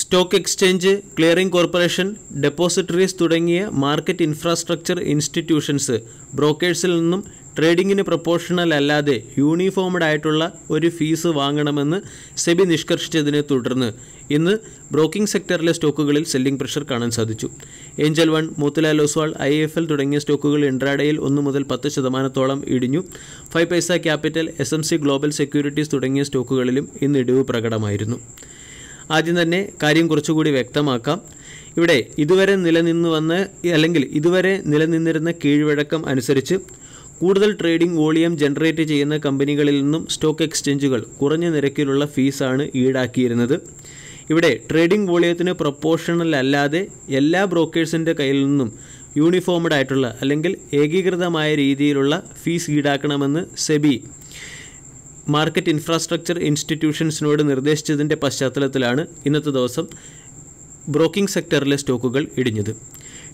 Stock exchange clearing corporation depositories തുടങ്ങിയ market infrastructure institutions ബ്രോക്കേഴ്സിൽ നിന്നും ട്രേഡിങ്ങിന് പ്രൊപ്പോഷണൽ അല്ലാതെ യൂണിഫോംഡ് ആയിട്ടുള്ള ഒരു ഫീസ് വാങ്ങണമെന്ന് സെബി നിഷ്കർഷിച്ചതിനെ തുടർന്ന് ഇന്ന് ബ്രോക്കിംഗ് സെക്ടറിലെ സ്റ്റോക്കുകളിൽ സെല്ലിംഗ് പ്രഷർ കാണാൻ സാധിച്ചു. Angel One Motilal Oswal I F L തുടങ്ങിയ സ്റ്റോക്കുകൾ ഇൻട്രാഡേയിൽ ഒന്ന് മുതൽ പത്ത് ശതമാനത്തോളം ഇടിഞ്ഞു. Five paisa capital S M C global securities തുടങ്ങിയ സ്റ്റോക്കുകളിലും ഇന്ന് ഇടിവ് പ്രകടമായിരുന്നു. ആദ്യം തന്നെ കാര്യം കുറച്ചുകൂടി വ്യക്തമാക്കാം. ഇവിടെ ഇതുവരെ നിലനിന്ന് വന്ന് അല്ലെങ്കിൽ ഇതുവരെ നിലനിന്നിരുന്ന കീഴ്വഴക്കം അനുസരിച്ച് കൂടുതൽ ട്രേഡിംഗ് വോളിയം ജനറേറ്റ് ചെയ്യുന്ന കമ്പനികളിൽ നിന്നും സ്റ്റോക്ക് എക്സ്ചേഞ്ചുകൾ കുറഞ്ഞ നിരക്കിലുള്ള ഫീസാണ് ഈടാക്കിയിരുന്നത്. ഇവിടെ ട്രേഡിംഗ് വോളിയത്തിന് പ്രൊപ്പോഷണൽ അല്ലാതെ എല്ലാ ബ്രോക്കേഴ്സിന്റെ കയ്യിൽ നിന്നും യൂണിഫോംഡ് ആയിട്ടുള്ള അല്ലെങ്കിൽ ഏകീകൃതമായ രീതിയിലുള്ള ഫീസ് ഈടാക്കണമെന്ന് സെബി മാർക്കറ്റ് ഇൻഫ്രാസ്ട്രക്ചർ ഇൻസ്റ്റിറ്റ്യൂഷൻസിനോട് നിർദ്ദേശിച്ചതിന്റെ പശ്ചാത്തലത്തിലാണ് ഇന്നത്തെ ദിവസം ബ്രോക്കിംഗ് സെക്ടറിലെ സ്റ്റോക്കുകൾ ഇടിഞ്ഞത്.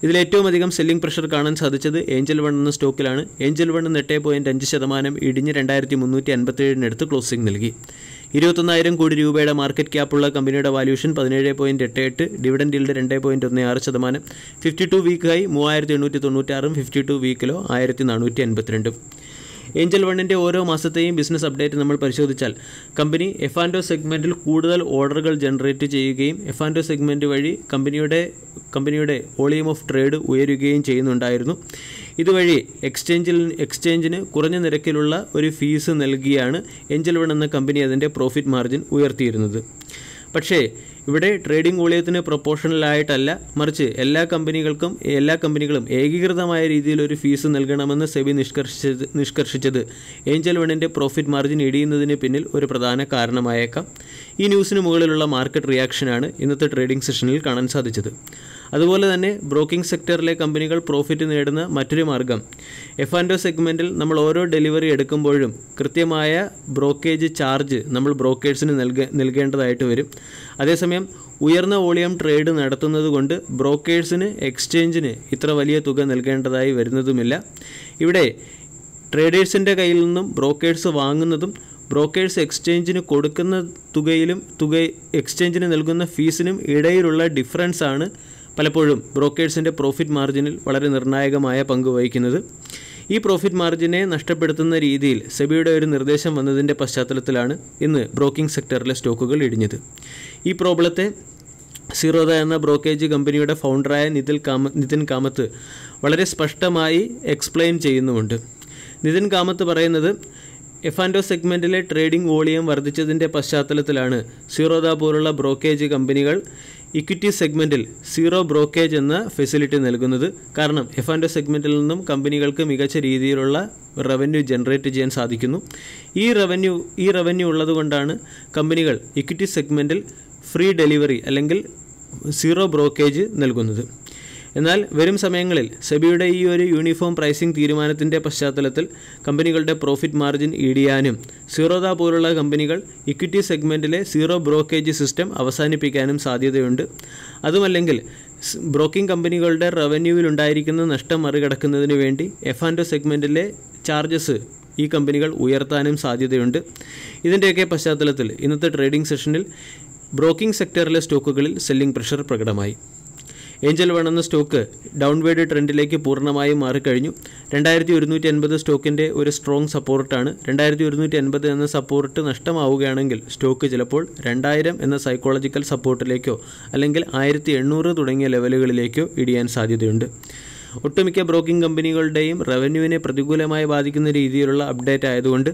ഇതിൽ ഏറ്റവും അധികം സെല്ലിംഗ് പ്രഷർ കാണാൻ സാധിച്ചത് ഏഞ്ചൽ വൺ എന്ന സ്റ്റോക്കിലാണ്. ഏഞ്ചൽ വൺ എട്ട് പോയിന്റ് അഞ്ച് ശതമാനം ഇടിഞ്ഞ് രണ്ടായിരത്തി മുന്നൂറ്റി അൻപത്തേഴിനടുത്ത് ക്ലോസിംഗ് നൽകി. ഇരുപത്തൊന്നായിരം കോടി രൂപയുടെ മാർക്കറ്റ് ക്യാപ്പുള്ള കമ്പനിയുടെ വാല്യൂഷൻ പതിനേഴ് പോയിന്റ് എട്ട് എട്ട് ഡിവിഡൻഡ് ഈൽഡ് രണ്ട് പോയിന്റ് ഒന്ന് ആറ് ശതമാനം ഫിഫ്റ്റി ടു വീക്കായി മൂവായിരത്തി എണ്ണൂറ്റി തൊണ്ണൂറ്റാറും ഫിഫ്റ്റി ടു വീക്കിലോ ആയിരത്തി നാനൂറ്റി അൻപത്തിരണ്ടും. ഏഞ്ചൽ വണ്ണിന്റെ ഓരോ മാസത്തെയും ബിസിനസ് അപ്ഡേറ്റ് നമ്മൾ പരിശോധിച്ചാൽ കമ്പനി എഫ് ആൻഡ് സെഗ്മെന്റിൽ കൂടുതൽ ഓർഡറുകൾ ജനറേറ്റ് ചെയ്യുകയും എഫ് ആൻഡ് സെഗ്മെന്റ് വഴി കമ്പനിയുടെ കമ്പനിയുടെ വോളിയം ഓഫ് ട്രേഡ് ഉയരുകയും ചെയ്യുന്നുണ്ടായിരുന്നു. ഇതുവഴി എക്സ്ചേഞ്ചിൽ എക്സ്ചേഞ്ചിന് കുറഞ്ഞ നിരക്കിലുള്ള ഒരു ഫീസ് നൽകിയാണ് ഏഞ്ചൽ വൺ എന്ന കമ്പനി അതിന്റെ പ്രോഫിറ്റ് മാർജിൻ ഉയർത്തിയിരുന്നത്. പക്ഷേ ഇവിടെ ട്രേഡിംഗ് വോളിയത്തിന് പ്രൊപ്പോർഷണലായിട്ടല്ല മറിച്ച് എല്ലാ കമ്പനികൾക്കും എല്ലാ കമ്പനികളും ഏകീകൃതമായ രീതിയിൽ ഒരു ഫീസ് നൽകണമെന്ന് സെബി നിഷ്കർഷിച്ചത് നിഷ്കർഷിച്ചത് ഏഞ്ചൽ വണ്ണിന്റെ പ്രോഫിറ്റ് മാർജിൻ ഇടിയുന്നതിന് പിന്നിൽ ഒരു പ്രധാന കാരണമായേക്കാം. ഈ ന്യൂസിന് മുകളിലുള്ള മാർക്കറ്റ് റിയാക്ഷനാണ് ഇന്നത്തെ ട്രേഡിംഗ് സെഷനിൽ കാണാൻ സാധിച്ചത്. അതുപോലെ തന്നെ ബ്രോക്കിംഗ് സെക്ടറിലെ കമ്പനികൾ പ്രോഫിറ്റ് നേടുന്ന മറ്റൊരു മാർഗം. എഫ് ആൻഡ് ഒ സെഗ്മെന്റിൽ നമ്മൾ ഓരോ ഡെലിവറി എടുക്കുമ്പോഴും കൃത്യമായ ബ്രോക്കേജ് ചാർജ് നമ്മൾ ബ്രോക്കേഴ്സിന് നൽക നൽകേണ്ടതായിട്ട് വരും. അതേസമയം ഉയർന്ന വോളിയം ട്രേഡ് നടത്തുന്നത് കൊണ്ട് ബ്രോക്കേഴ്സിന് എക്സ്ചേഞ്ചിന് ഇത്ര വലിയ തുക നൽകേണ്ടതായി വരുന്നതുമില്ല. ഇവിടെ ട്രേഡേഴ്സിന്റെ കയ്യിൽ നിന്നും ബ്രോക്കേഴ്സ് വാങ്ങുന്നതും ബ്രോക്കേഴ്സ് എക്സ്ചേഞ്ചിന് കൊടുക്കുന്ന തുകയിലും തുക എക്സ്ചേഞ്ചിന് നൽകുന്ന ഫീസിനും ഇടയിലുള്ള ഡിഫറൻസാണ് പലപ്പോഴും ബ്രോക്കേഴ്സിന്റെ പ്രോഫിറ്റ് മാർജിനിൽ വളരെ നിർണായകമായ പങ്ക് വഹിക്കുന്നത്. ഈ പ്രോഫിറ്റ് മാർജിനെ നഷ്ടപ്പെടുത്തുന്ന രീതിയിൽ സെബിയുടെ ഒരു നിർദ്ദേശം വന്നതിന്റെ പശ്ചാത്തലത്തിലാണ് ഇന്ന് ബ്രോക്കിംഗ് സെക്ടറിലെ സ്റ്റോക്കുകൾ ഇടിഞ്ഞത്. ഈ പ്രോബ്ലത്തെ സീറോദ എന്ന ബ്രോക്കേജ് കമ്പനിയുടെ ഫൗണ്ടറായ നിതിൻ കാമ നിതിൻ കാമത്ത് വളരെ സ്പഷ്ടമായി എക്സ്പ്ലെയിൻ ചെയ്യുന്നുമുണ്ട്. നിതിൻ കാമത്ത് പറയുന്നത് എഫ് ആൻഡ് സെഗ്മെന്റിലെ ട്രേഡിംഗ് വോളിയം വർദ്ധിച്ചതിന്റെ പശ്ചാത്തലത്തിലാണ് സീറോദ പോലുള്ള ബ്രോക്കേജ് കമ്പനികൾ ഇക്വിറ്റി സെഗ്മെന്റിൽ സീറോ ബ്രോക്കേജ് എന്ന ഫെസിലിറ്റി നൽകുന്നത് കാരണം എഫ് ആൻഡ് സെഗ്മെന്റിൽ നിന്നും കമ്പനികൾക്ക് മികച്ച രീതിയിലുള്ള റവന്യൂ ജനറേറ്റ് ചെയ്യാൻ സാധിക്കുന്നു. ഈ റവന്യൂ ഈ റവന്യൂ ഉള്ളതുകൊണ്ടാണ് കമ്പനികൾ ഇക്വിറ്റി സെഗ്മെന്റിൽ ഫ്രീ ഡെലിവറി അല്ലെങ്കിൽ സീറോ ബ്രോക്കേജ് നൽകുന്നത്. എന്നാൽ വരും സമയങ്ങളിൽ സെബിയുടെ ഈ ഒരു യൂണിഫോം പ്രൈസിംഗ് തീരുമാനത്തിന്റെ പശ്ചാത്തലത്തിൽ കമ്പനികളുടെ പ്രോഫിറ്റ് മാർജിൻ ഇടിയാനും സീറോദ പോലുള്ള കമ്പനികൾ ഇക്വിറ്റി സെഗ്മെന്റിലെ സീറോ ബ്രോക്കേജ് സിസ്റ്റം അവസാനിപ്പിക്കാനും സാധ്യതയുണ്ട്. അതുമല്ലെങ്കിൽ ബ്രോക്കിംഗ് കമ്പനികളുടെ റവന്യൂവിൽ ഉണ്ടായിരിക്കുന്ന നഷ്ടം മറികടക്കുന്നതിന് വേണ്ടി എഫ് ആൻഡ് സെഗ്മെന്റിലെ ചാർജസ് ഈ കമ്പനികൾ ഉയർത്താനും സാധ്യതയുണ്ട്. ഇതിന്റെയൊക്കെ പശ്ചാത്തലത്തിൽ ഇന്നത്തെ ട്രേഡിംഗ് സെഷനിൽ ബ്രോക്കിംഗ് സെക്ടറിലെ സ്റ്റോക്കുകളിൽ സെല്ലിംഗ് പ്രഷർ പ്രകടമായി. ഏഞ്ചൽ വൺ എന്ന സ്റ്റോക്ക് ഡൗൺവേഡ് ട്രെൻഡിലേക്ക് പൂർണമായും മാറിക്കഴിഞ്ഞു. രണ്ടായിരത്തി ഒരുന്നൂറ്റി അൻപത് സ്റ്റോക്കിന്റെ ഒരു സ്ട്രോങ് സപ്പോർട്ടാണ് രണ്ടായിരത്തി ഒരുന്നൂറ്റി അൻപത് എന്ന സപ്പോർട്ട് നഷ്ടമാവുകയാണെങ്കിൽ സ്റ്റോക്ക് ചിലപ്പോൾ രണ്ടായിരം എന്ന സൈക്കോളജിക്കൽ സപ്പോർട്ടിലേക്കോ അല്ലെങ്കിൽ ആയിരത്തി എണ്ണൂറ് തുടങ്ങിയ ലെവലുകളിലേക്കോ ഇടിയാൻ സാധ്യതയുണ്ട്. ഒട്ടുമിക്ക ബ്രോക്കിംഗ് കമ്പനികളുടെയും റവന്യൂവിനെ പ്രതികൂലമായി ബാധിക്കുന്ന രീതിയിലുള്ള അപ്ഡേറ്റ് ആയതുകൊണ്ട്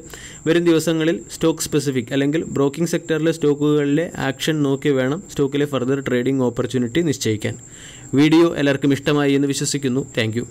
വരും ദിവസങ്ങളിൽ സ്റ്റോക്ക് സ്പെസിഫിക് അല്ലെങ്കിൽ ബ്രോക്കിംഗ് സെക്ടറിലെ സ്റ്റോക്കുകളിലെ ആക്ഷൻ നോക്കി വേണം സ്റ്റോക്കിലെ ഫർദർ ട്രേഡിംഗ് ഓപ്പർച്യൂണിറ്റി നിശ്ചയിക്കാൻ. വീഡിയോ എല്ലാവർക്കും ഇഷ്ടമായി എന്ന് വിശ്വസിക്കുന്നു. താങ്ക്